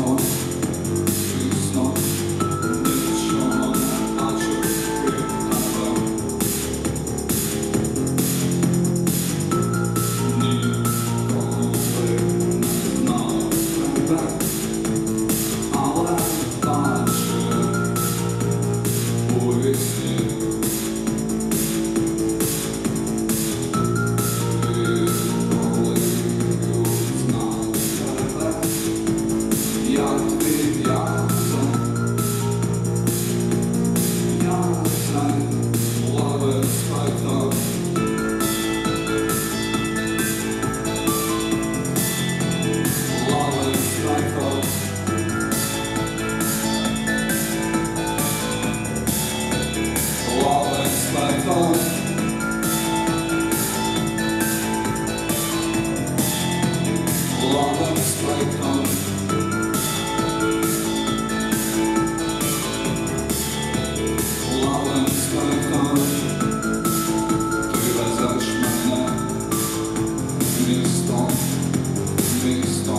north.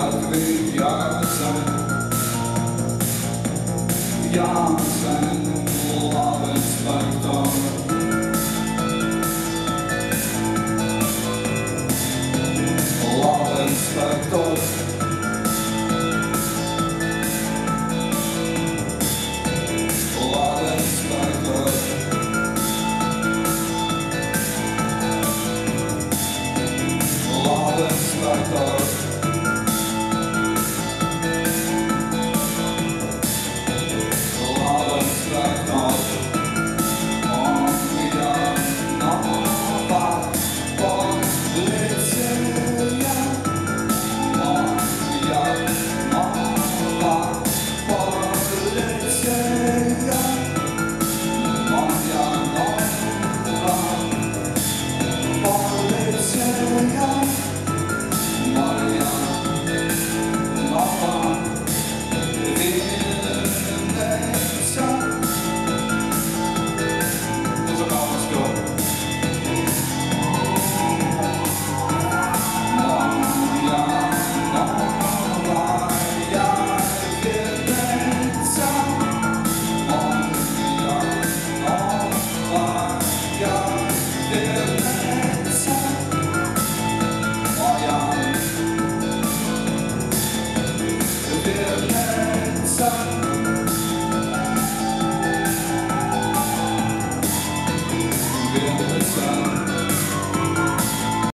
jāatgriež, jāsaka. Jāsen labens par to. Labens par to. Labens par to. Labens par to.